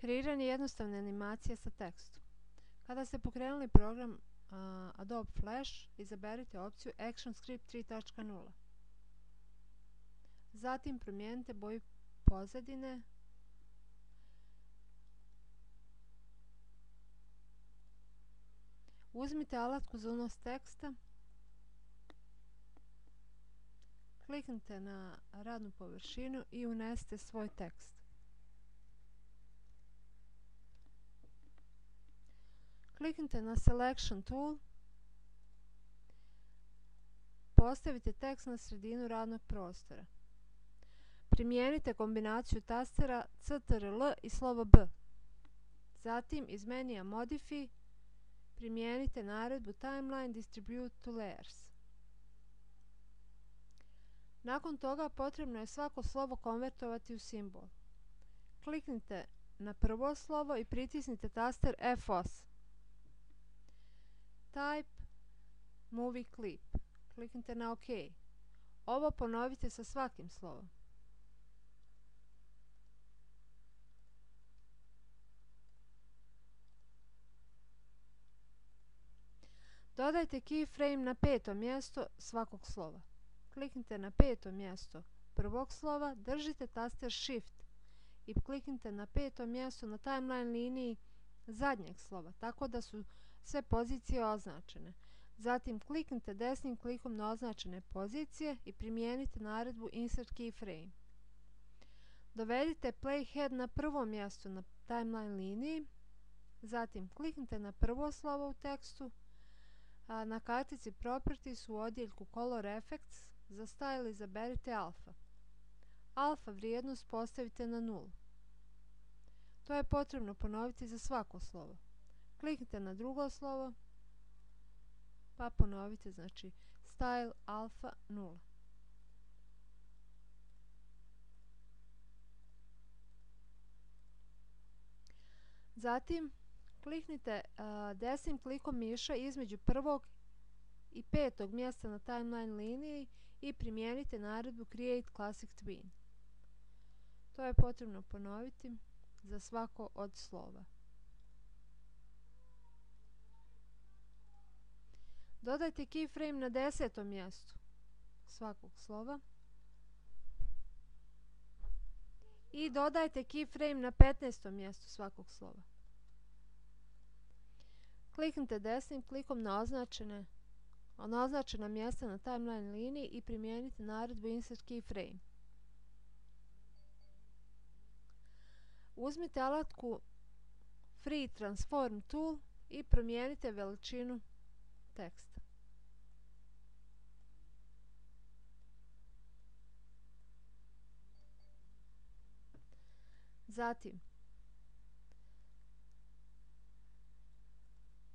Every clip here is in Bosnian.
Kreiranje jednostavne animacije sa tekstom. Kada ste pokrenuli program uh, Adobe Flash, izaberite opciju ActionScript 3.0. Zatim promijenite boju pozadine Uzmite alatku za unos teksta, kliknite na radnu površinu i unesite svoj tekst. Kliknite na Selection Tool, postavite tekst na sredinu radnog prostora. Primijenite kombinaciju tastera CTRL i slovo B. Zatim iz menija Modify primijenite naredbu Timeline Distribute to Layers. Nakon toga potrebno je svako slovo konvertovati u simbol. Kliknite na prvo slovo i pritisnite taster F8. Type Movie Clip. Kliknite na OK. Ovo ponovite sa svakim slovom. Dodajte keyframe na peto mjesto svakog slova. Kliknite na peto mjesto prvog slova, držite taster Shift i kliknite na peto mjesto na timeline liniji zadnjeg slova, tako da su sve pozicije označene. Zatim kliknite desnim klikom na označene pozicije i primijenite naredbu Insert Keyframe. Dovedite playhead na prvo mjesto na timeline liniji, zatim kliknite na prvo slovo u tekstu, a na kartici Properties u odjeljku Color Effects za style izaberite alfa. Alfa vrijednost postavite na 0. To je potrebno ponoviti za svako slovo. Kliknite na drugo slovo, pa ponovite znači style alfa 0. Zatim kliknite uh, desnim klikom miša između prvog i petog mjesta na timeline liniji i primijenite naredbu Create Classic Twin. To je potrebno ponoviti za svako od slova. Dodajte keyframe na desetom mjestu svakog slova. I dodajte keyframe na 15. mjestu svakog slova. Kliknite desnim klikom na označene, na označena mjesta na timeline liniji i primijenite naredbu Insert Keyframe. Uzmite alatku Free Transform Tool i promijenite veličinu teksta. Zatim,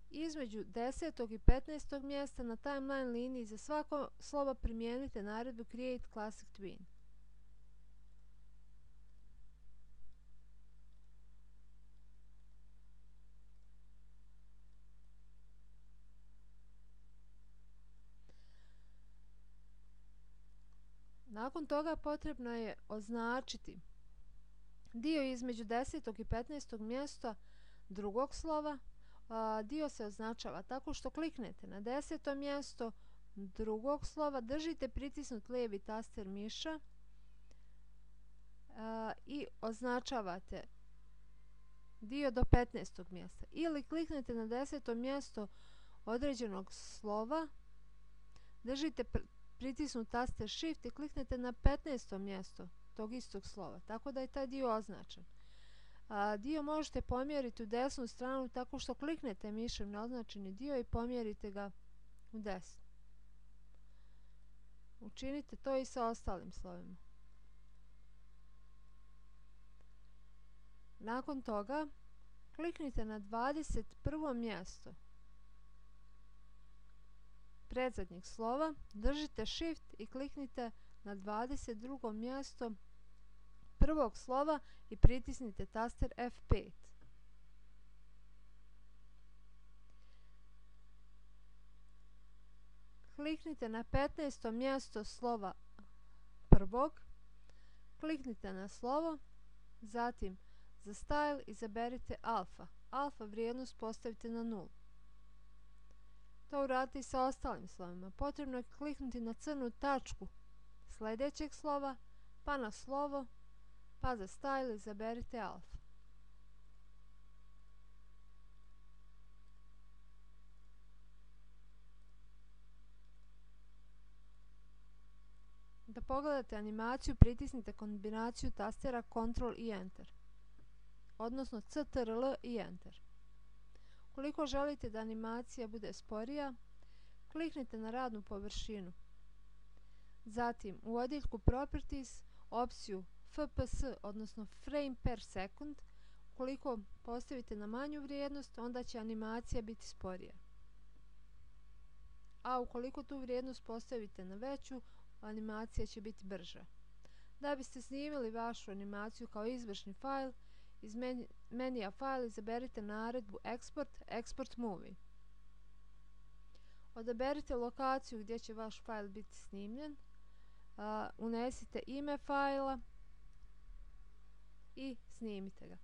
između 10. i 15. mjesta na timeline liniji za svako slovo primijenite naredbu Create Classic Twin. Nakon toga potrebno je označiti dio između 10. i 15. mjesta drugog slova dio se označava tako što kliknete na deseto mjesto drugog slova, držite pritisnut lijevi taster miša i označavate dio do 15. mjesta. Ili kliknete na deseto mjesto određenog slova, držite pritisnut taster shift i kliknete na 15. mjesto tog istog slova, tako da je taj dio označen. A, dio možete pomjeriti u desnu stranu tako što kliknete mišem na označeni dio i pomjerite ga u desnu. Učinite to i sa ostalim slovima. Nakon toga kliknite na 21. mjesto predzadnjeg slova, držite shift i kliknite na 22. mjesto prvog slova i pritisnite taster F5. Kliknite na 15. mjesto slova prvog, kliknite na slovo, zatim Za style izaberite alfa. Alfa vrijednost postavite na 0. To uradite i sa ostalim slovima. Potrebno je kliknuti na crnu tačku sljedećeg slova, pa na slovo, pa za style izaberite alfa. Da pogledate animaciju, pritisnite kombinaciju tastera Ctrl i Enter, odnosno CTRL i Enter. Koliko želite da animacija bude sporija, kliknite na radnu površinu. Zatim, u odjeljku Properties, opciju FPS, odnosno Frame per Second, koliko postavite na manju vrijednost, onda će animacija biti sporija. A ukoliko tu vrijednost postavite na veću, animacija će biti brža. Da biste snimili vašu animaciju kao izvršni fail, iz menija file izaberite naredbu Export, Export Movie. Odaberite lokaciju gdje će vaš fail biti snimljen, unesite ime fajla i snimite ga.